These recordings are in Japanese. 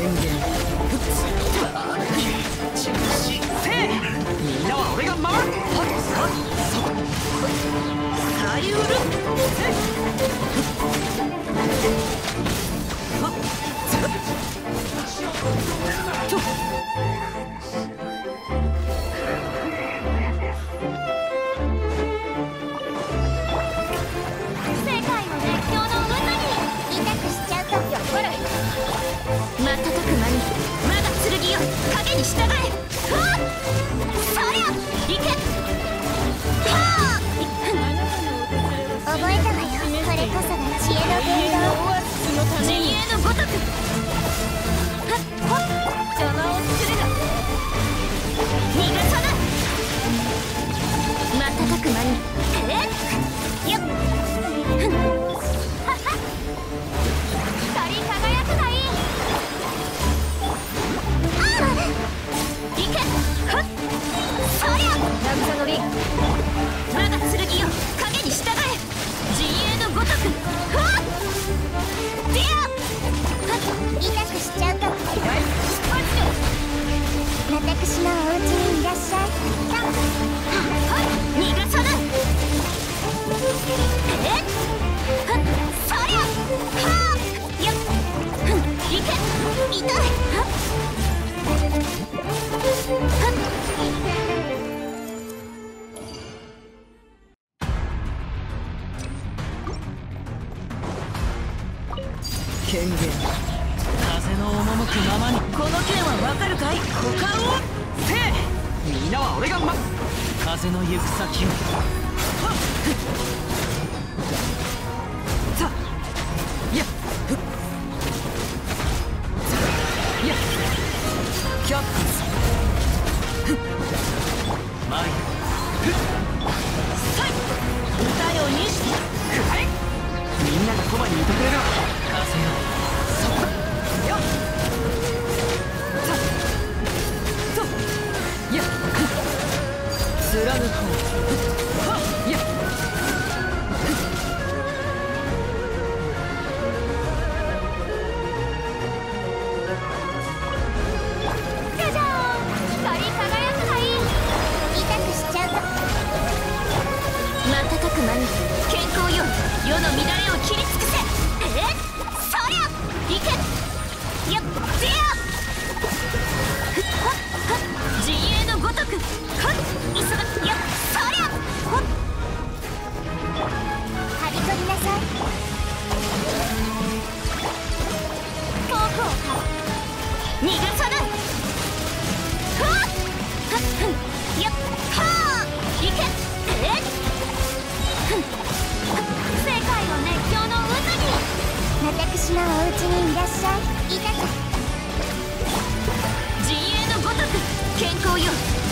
電源中止せみんなは俺が守る。はっ。さそサリるルっのごとく権限風の赴くままにこの剣はわかるかい股間をせえなは俺が待つ風の行く先をさやっやキャップマイサイ歌よにしみんながそばにいた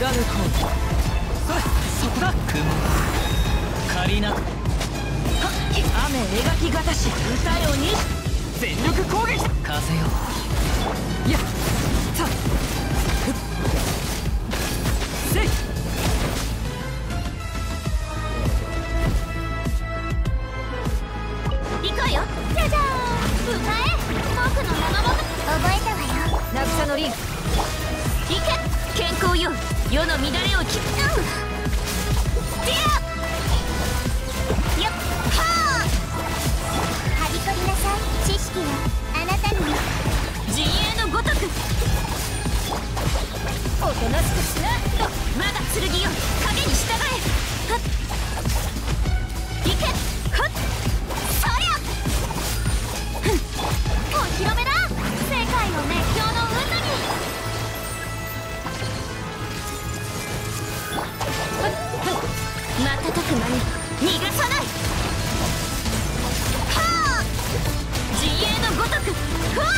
貫こうそこだ雲借りな雨描きがたし歌よに全力攻撃風よいや渚のリン行け。健康よ。世の乱れを切っディア瞬く間に逃がさない。はあ。のごとくふわっ。